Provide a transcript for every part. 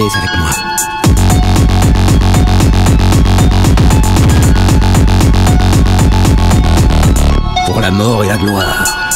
Avec moi. Pour la mort et la gloire.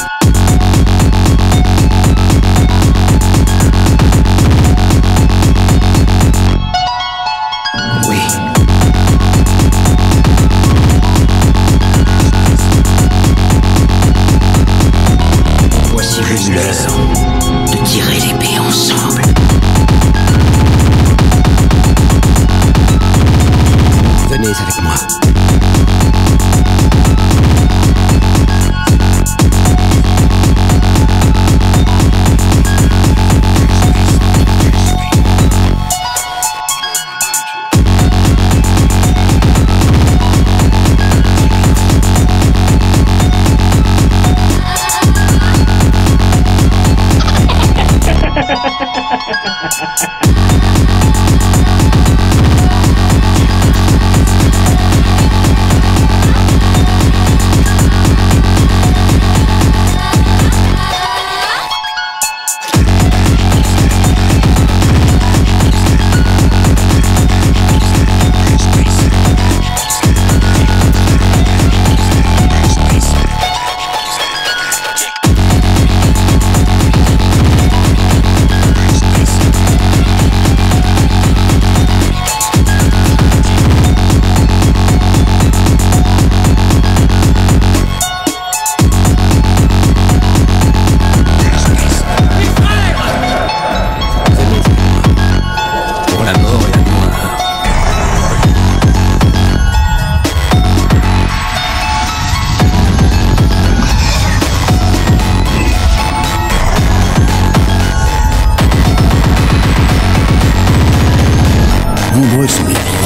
Não dois, três.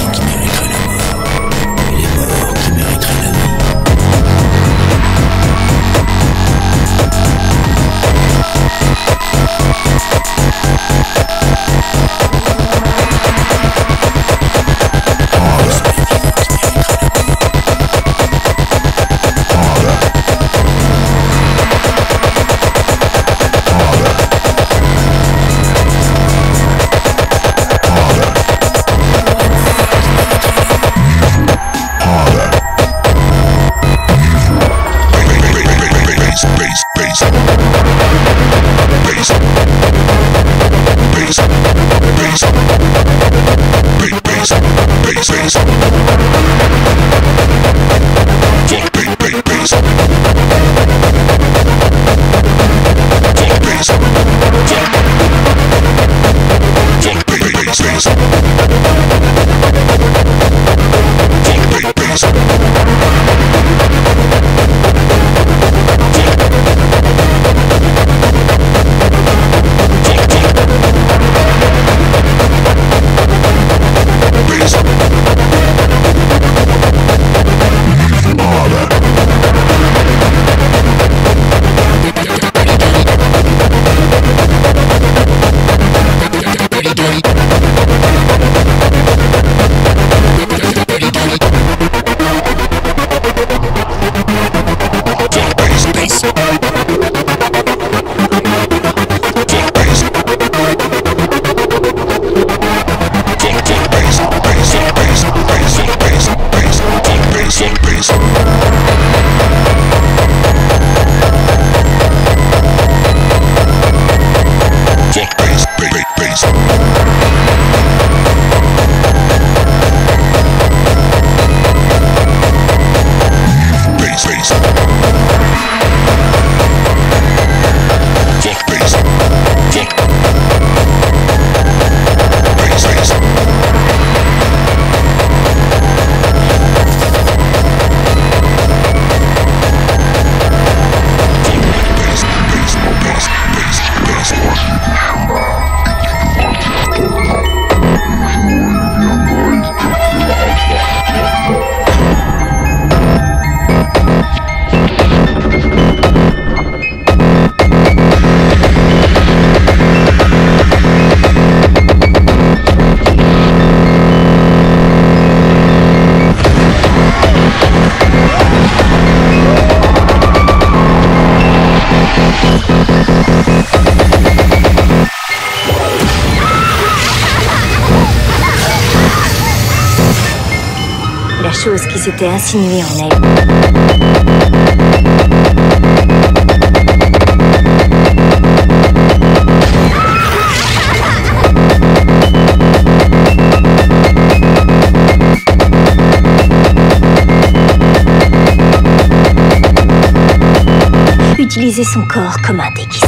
s'était insinuée en elle. Utiliser son corps comme un déguisement.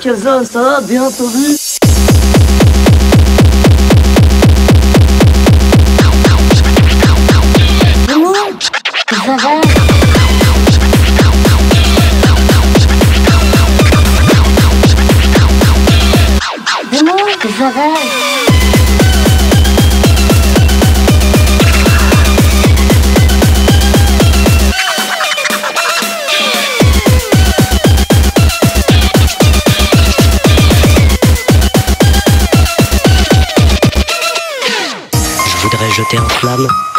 ça va bien entendu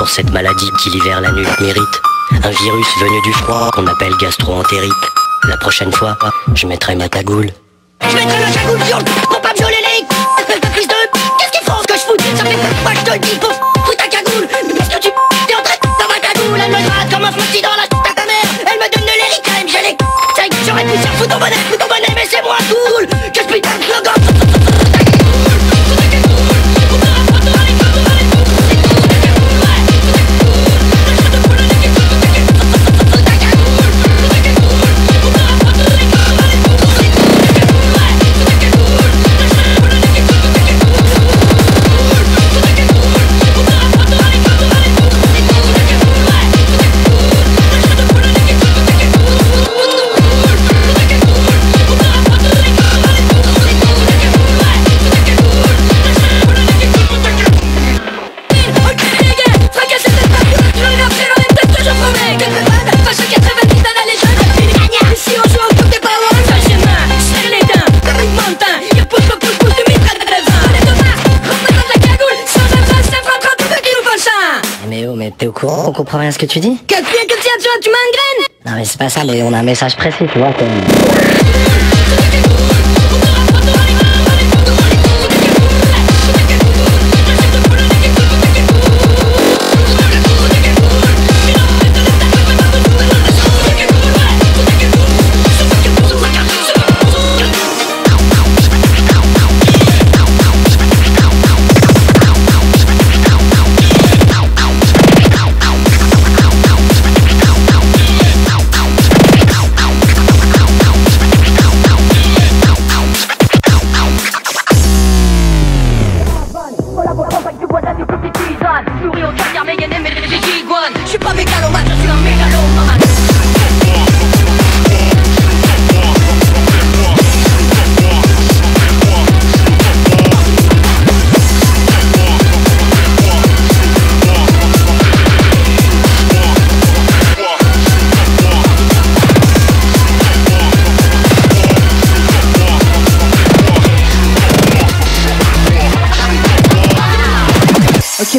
pour cette maladie qui l'hiver la nuit mérite. Un virus venu du froid qu'on appelle gastro-entérite. La prochaine fois, je mettrai ma cagoule. Je mettrai ma cagoule sur pour pas violer les Qu'est-ce qu'il faut que je foute Ça fait pas je te dis, on comprend rien ce que tu dis. Que tu que tu tu vois, tu m'engraines Non mais c'est pas ça, mais on a un message précis, tu vois.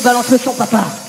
balance le son, papa.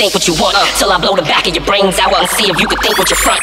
think what you want uh, Till I blow the back of your brains. Out and see if you can think what you're front.